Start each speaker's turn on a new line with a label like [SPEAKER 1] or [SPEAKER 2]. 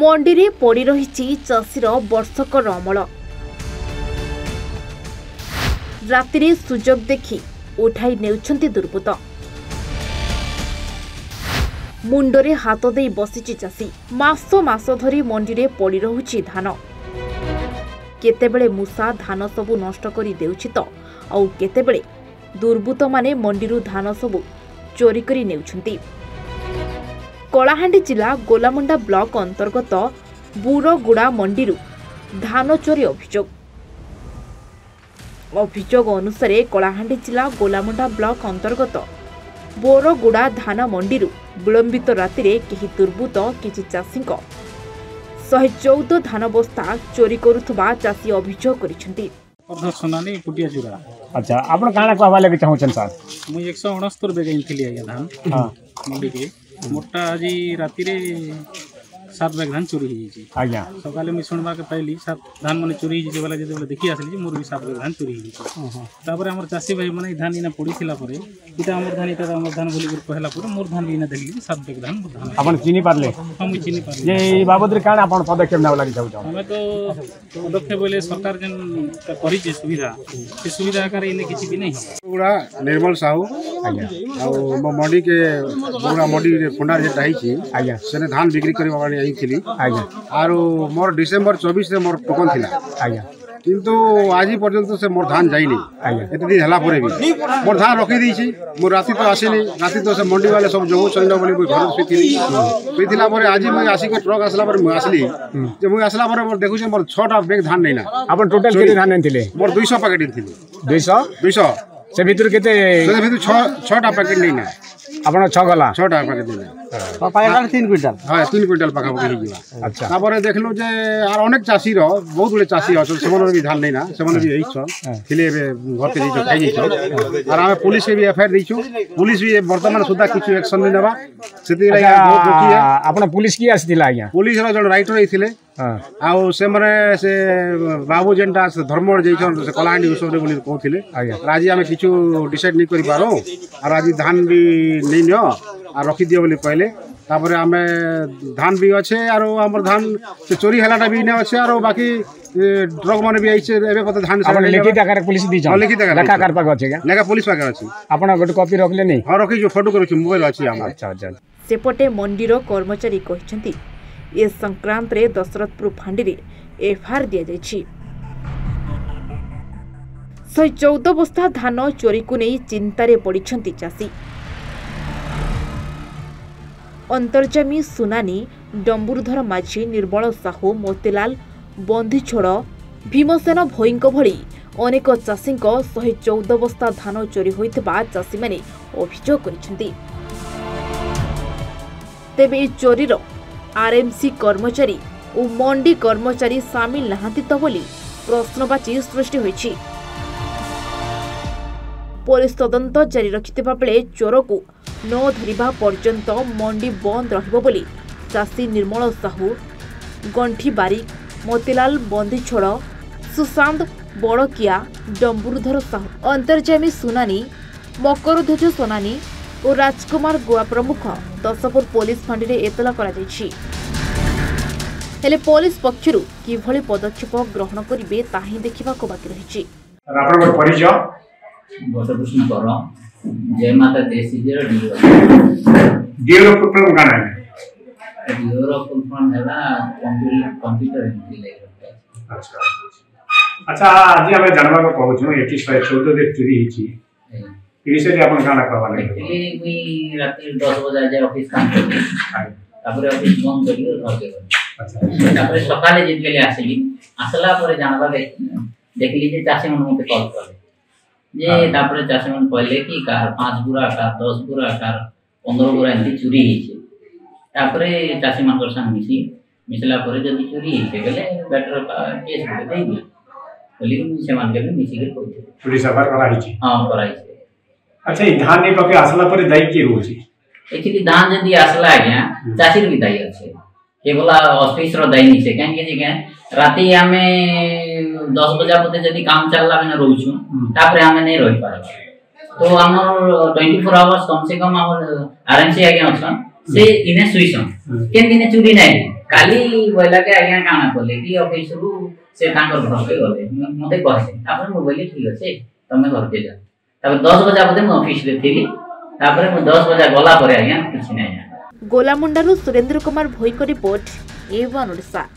[SPEAKER 1] ମଣ୍ଡିରେ ପଡ଼ି ରହିଛି ଚାଷୀର ବର୍ଷକର ଅମଳ ରାତିରେ ସୁଯୋଗ ଦେଖି ଉଠାଇ ନେଉଛନ୍ତି ଦୁର୍ବୃତ୍ତ ମୁଣ୍ଡରେ ହାତ ଦେଇ ବସିଛି ଚାଷୀ ମାସ ମାସ ଧରି ମଣ୍ଡିରେ ପଡ଼ି ରହୁଛି ଧାନ କେତେବେଳେ ମୂଷା ଧାନ ସବୁ ନଷ୍ଟ କରି ଦେଉଛି ତ ଆଉ କେତେବେଳେ ଦୁର୍ବୃତ୍ତମାନେ ମଣ୍ଡିରୁ ଧାନ ସବୁ ଚୋରି କରି ନେଉଛନ୍ତି କଳାହାଣ୍ଡି ଜିଲ୍ଲା ଗୋଲାମୁଣ୍ଡା ବ୍ଲକ ଅନ୍ତର୍ଗତ ବୁରଗୁଡ଼ା ମଣ୍ଡିରୁ ଧାନ ଚୋରି ଅଭିଯୋଗ ଅଭିଯୋଗ ଅନୁସାରେ କଳାହାଣ୍ଡି ଜିଲ୍ଲା ଗୋଲାମୁଣ୍ଡା ବ୍ଲକ ଅନ୍ତର୍ଗତ ବୋରଗୁଡ଼ା ଧାନ ମଣ୍ଡିରୁ ବିଳମ୍ବିତ ରାତିରେ କେହି ଦୁର୍ବୃତ୍ତ କିଛି ଚାଷୀଙ୍କ ଶହେ ଚଉଦ ଧାନ ବସ୍ତା ଚୋରି କରୁଥିବା ଚାଷୀ ଅଭିଯୋଗ କରିଛନ୍ତି
[SPEAKER 2] ଆଚ୍ଛା ଆପଣ କାଣା କହିବା ଲାଗି ଚାହୁଁଛନ୍ତି ସାର୍
[SPEAKER 3] ମୁଁ ଏକଶହ ଅଣସ୍ତରି ବେଗେଇଥିଲି ଆଜ୍ଞା ଧାନ ମଣ୍ଡିକେ मोटा आज रातिर ସାତ ବ୍ୟାଗ୍ ଧାନ ଚୋରି ହେଇଯାଇଛି
[SPEAKER 2] ଆଜ୍ଞା
[SPEAKER 3] ସକାଳେ ମୁଇଁ ଶୁଣିବାକେ ପାଇଲି ସାତ ଧାନ ମାନେ ଚୋରି ହେଇଯାଇଛି ବୋଲେ ଯେତେବେଳେ ଦେଖି ଆସିଲି ଯେ ମୋର ବି ସାତ ବ୍ୟାଗ୍ ଧାନ ଚୋରି ହେଇଯାଇଛି ତାପରେ ଆମର ଚାଷୀ ଭାଇ ମାନେ ଏଇ ଧାନ ଇନା ପଡ଼ିଥିଲା ପରେ ଏଇଟା ଆମର ଧାନ ଏଇଟା ଆମର ଧାନ ବୋଲିକରି କହିଲା ପରେ ମୋର ଧାନ ବି ଇନା ଦେଖିଲି ଯେ ସାତ ବ୍ୟାଗ୍ ଧାନ ଧାନ
[SPEAKER 2] ଆପଣ ଚିହ୍ନି ପାରିଲେ
[SPEAKER 3] ହଁ ମୁଁ ଚିହ୍ନି ପାରିଲି
[SPEAKER 2] ଯେ ଏଇ ବାବଦରେ କାଣା ଆପଣ ପଦକ୍ଷେପ ନେବାକୁ ଲାଗି ଚାହୁଁଛ
[SPEAKER 3] ଆମେ ତ ପଦକ୍ଷେପ ବୋଇଲେ ସରକାର ଯେନ୍ କରିଛେ ସୁବିଧା ସେ ସୁବିଧା ଆକାରରେ ଇନେ କିଛି ବି ନାହିଁ
[SPEAKER 4] ଗୁଡ଼ା ନିର୍ମଳ ସାହୁ
[SPEAKER 2] ଆଜ୍ଞା
[SPEAKER 4] ଆଉ ମୋ ମଣ୍ଡିକେ ପୁରା ମଣ୍ଡିରେ କୁଣ୍ଡା ଯେଟା ହେଇଛି
[SPEAKER 2] ଆଜ୍ଞା
[SPEAKER 4] ସେନେ ଧାନ ବିକ୍ରି କରିବା ଯାଇଥିଲି
[SPEAKER 2] ଆଜ୍ଞା
[SPEAKER 4] ଆରୁ ମୋର ଡିସେମ୍ବର ଚବିଶରେ ମୋର ଟୋକନ୍ ଥିଲା
[SPEAKER 2] ଆଜ୍ଞା
[SPEAKER 4] କିନ୍ତୁ ଆଜି ପର୍ଯ୍ୟନ୍ତ ସେ ମୋର ଧାନ ଯାଇନି
[SPEAKER 2] ଆଜ୍ଞା
[SPEAKER 4] ଏତେ ଦିନ ହେଲା ପରେ ବି ମୋର ଧାନ ରଖିଦେଇଛି ମୁଁ ରାତି ତ ଆସିନି ରାତି ତ ସେ ମଣ୍ଡି ବାଲେ ସବୁ ଜଗୁଛନ୍ତି ବୋଲି ମୁଁ ଘରେ ଶୋଇଥିଲି ଶୋଇଥିଲା ପରେ ଆଜି ମୁଁ ଆସିକି ଟ୍ରକ୍ ଆସିଲା ପରେ ମୁଁ ଆସିଲି ଯେ ମୁଁ ଆସିଲା ପରେ ମୋର ଦେଖୁଛି ମୋର ଛଅଟା ବେଗ୍ ଧାନ ନେଇନା
[SPEAKER 2] ଆପଣ ଟୋଟାଲ କେତେ ଧାନ ନେଇଥିଲେ
[SPEAKER 4] ମୋର ଦୁଇଶହ ପ୍ୟାକେଟ୍ ନେଇଥିଲି
[SPEAKER 2] ଦୁଇଶହ
[SPEAKER 4] ଦୁଇଶହ
[SPEAKER 2] ସେ ଭିତରୁ କେତେ
[SPEAKER 4] ସେ ଭିତରୁ ଛଅଟା ପ୍ୟାକେଟ୍ ନେଇନା
[SPEAKER 2] ଆପଣ ଛଅ ଗଲା
[SPEAKER 4] ଛଅଟା ପ୍ୟାକେଟ୍ ନେଇନା
[SPEAKER 2] তিন কুইন্টাল
[SPEAKER 4] হ্যাঁ তিন কুইন্টাল পাখাপাখি হয়েযা
[SPEAKER 2] আচ্ছা
[SPEAKER 4] তারপরে দেখলু যে আর অনেক চাষীর বহুত গুলো চাষী অছন সেমানর বি ধান নেই না সেমানর বি হইছন ছিলে এবে ঘরকে দিছ খাই যাইছ আর আমি পুলিশে বি এফআইআর দিছু পুলিশ বি বর্তমান সুদ্ধা কিছু একশন নি নেবা সেতি লাগি বহুত
[SPEAKER 2] দুঃখী আপন পুলিশ কি আসিলা
[SPEAKER 4] আজ্ঞা পুলিশর জন রাইটর
[SPEAKER 2] হইছিলে
[SPEAKER 4] ଆଉ ସେମାନେ ସେ ବାବୁ ଯେନ୍ଟା ସେ ଧର୍ମର ଯାଇଛନ୍ ସେ କଳାହାଣ୍ଡି ଉତ୍ସବରେ ବୋଲି କହୁଥିଲେ ଆର୍ ଆଜି ଆମେ କିଛି ଡିସାଇଡ୍ ନେଇ କରିପାରୁ ଆର୍ ଆଜି ଧାନ ବି ନେଇ ନିଅ আর ରଖିଦିଅ ବୋଲି କହିଲେ ତାପରେ ଆମେ ଧାନ ବି ଅଛେ ଆରୁ ଆମର ଧାନ ସେ ଚୋରି ହେଲାଟା ବି ଇନେ ଅଛେ ଆରୁ ବାକି ଟ୍ରକ୍ ମାନେ ବି ଆଇଛେ ଏବେ ପତେ ଧାନ
[SPEAKER 2] ଲେଖିତ ଆକାରରେ ପୋଲିସ ଦେଇଛ
[SPEAKER 4] ଲେଖିତ ଆକାର
[SPEAKER 2] ଲେଖା ଆକାର ପାଖେ ଅଛି
[SPEAKER 4] ଲେଖା ପୋଲିସ ପାଖେ ଅଛି
[SPEAKER 2] ଆପଣ ଗୋଟେ କପି ରଖିଲେ ନେଇ
[SPEAKER 4] ହଁ ରଖିଛୁ ଫଟୋ କରୁଛୁ ମୋବାଇଲ ଅଛି ଆମର
[SPEAKER 2] ଆଚ୍ଛା ଆଚ୍ଛା
[SPEAKER 1] ସେପଟେ ମଣ୍ଡିର କର୍ମଚାରୀ କହିଛନ୍ତି ଏ ସଂକ୍ରାନ୍ତରେ ଦଶରଥପୁର ଫାଣ୍ଡିରେ ଏଫଆଇଆର୍ ଦିଆଯାଇଛି ଶହେ ଚଉଦ ବସ୍ତା ଧାନ ଚୋରିକୁ ନେଇ ଚିନ୍ତାରେ ପଡ଼ିଛନ୍ତି ଚାଷୀ ଅନ୍ତର୍ଜାମୀ ସୁନାନି ଡମ୍ବୁରୁଧର ମାଝୀ ନିର୍ମଳ ସାହୁ ମୋତିଲାଲ ବନ୍ଧିଛୋଡ଼ ଭୀମସେନ ଭୋଇଙ୍କ ଭଳି ଅନେକ ଚାଷୀଙ୍କ ଶହେ ଚଉଦ ବସ୍ତା ଧାନ ଚୋରି ହୋଇଥିବା ଚାଷୀମାନେ ଅଭିଯୋଗ କରିଛନ୍ତି ତେବେ ଏହି ଚୋରିର ଆର୍ଏମ୍ସି କର୍ମଚାରୀ ও মন্ডি কর্মচারী সামিল নাহাতি তো বলে প্রশ্নবাচী সৃষ্টি হয়েছে ପୋଲିସ ତଦନ୍ତ ଜାରି ରଖିଥିବା ବେଳେ ଚୋରକୁ ନ ଧରିବା ପର୍ଯ୍ୟନ୍ତ ମଣ୍ଡି ବନ୍ଦ ରହିବ ବୋଲି ଚାଷୀ ନିର୍ମଳ ସାହୁ ଗଣ୍ଠି ବାରିକ ମୋତିଲାଲ ବନ୍ଦିଛୋଡ଼ ସୁଶାନ୍ତ ବଡ଼କିଆ ଡମ୍ବୁରୁଧର ସାହୁ ଅନ୍ତର୍ଜାମୀ ସୁନାନୀ ମକରଧ୍ୱଜ ସୋନାନୀ ଓ ରାଜକୁମାର ଗୋଆ ପ୍ରମୁଖ ଦଶପୁର ପୋଲିସ ଫାଣ୍ଡିରେ ଏତଲା କରାଯାଇଛି ହେଲେ ପୋଲିସ ପକ୍ଷରୁ କିଭଳି ପଦକ୍ଷେପ ଗ୍ରହଣ କରିବେ ତାହା ହିଁ ଦେଖିବାକୁ ବାକି ରହିଛି
[SPEAKER 2] votre प्रश्न
[SPEAKER 5] करो जय माता देसी जीरो डियो
[SPEAKER 2] डियो को प्रॉब्लम
[SPEAKER 5] कहां है डियो रो प्रॉब्लम हैला
[SPEAKER 2] कंप्यूटर कंप्यूटर इंजीनियर अच्छा আচ্ছা আজি ଆମେ ଜାଣିବାକୁ ପାଉଛୁ ଏଠି ଶହେ ଚଉଦରେ ଚୋରି ହେଇଛି ଏ ବିଷୟରେ ଆପଣ କାଣା କହିବା ଲାଗି
[SPEAKER 5] ମୁଇଁ ରାତି ଦଶ ବଜା ଯାଏ ଅଫିସ କାମ କଲି ତାପରେ ଅଫିସ ବନ୍ଦ କରି ଘରକେ ଗଲି ତାପରେ ସକାଳେ ଯେତେବେଳେ ଆସିଲି ଆସିଲା ପରେ ଜାଣିବା ଦେଖିଲି ଯେ ଚାଷୀମାନେ ମୋତେ କଲ୍ କଲେ যে হ্যাঁ। তারপরে চাষিমান কইলে কি কার পাঁচ গুড়া কার দশ গুড়া কার পনেরো গুড়া এমনি চুরি হয়েছে তারপরে চাষিমানকর সাথে মিশি মিশিলা পরে যদি চুরি হয়েছে গেলে ব্যাটার কেস করে দেই দিল বলি সেমানকে আমি মিশিকে
[SPEAKER 2] কইছে চুরি সাফার
[SPEAKER 5] করা হয়েছে
[SPEAKER 2] হ্যাঁ করা হয়েছে আচ্ছা এই ধান এই পাকে আসলা পরে দায়ী কি রয়েছে
[SPEAKER 5] একচুয়ালি ধান যদি আসলা আজ্ঞা চাষির বি দায়ী আছে কেবল অফিসর দায়ী নিছে কেন কি রাতে আমি ଦଶ ବଜା ପତେ ଯଦି କାମ ଚାଲିଲା ବେଲେ ରହୁଛୁ ତାପରେ ଆମେ ନେଇ ରହିପାରବା ତ ଆମର ଟ୍ୱେଣ୍ଟି ଫୋର୍ ଆୱାର୍ସ କମ୍ ସେ କମ୍ ଆମର ଆରାମସେ ଆଜ୍ଞା ଅଛନ୍ ସେ ଇନେ ଶୁଇଛନ୍ କେନ୍ ଦିନେ ଚୁରି ନାଇଁ କାଲି ବୋଇଲାକେ ଆଜ୍ଞା କାଣା କଲେ କି ଅଫିସରୁ ସେ ତାଙ୍କର ଘରକେ ଗଲେ ମତେ କହିଲେ ତାପରେ ମୁଁ ବୋଇଲି ଠିକ ଅଛି ତମେ ଘରକେ ଯାଅ ତାପରେ ଦଶ ବଜା ପତେ ମୁଁ ଅଫିସରେ ଥିଲି ତାପରେ ମୁଁ ଦଶ ବଜା ଗଲା ପରେ ଆଜ୍ଞା କିଛି ନାହିଁ
[SPEAKER 1] ଗୋଲାମୁଣ୍ଡାରୁ ସୁରେନ୍ଦ୍ର କୁମାର ଭୋଇଙ୍କ ରିପୋର୍ଟ ଏ ଓଡ଼ିଶା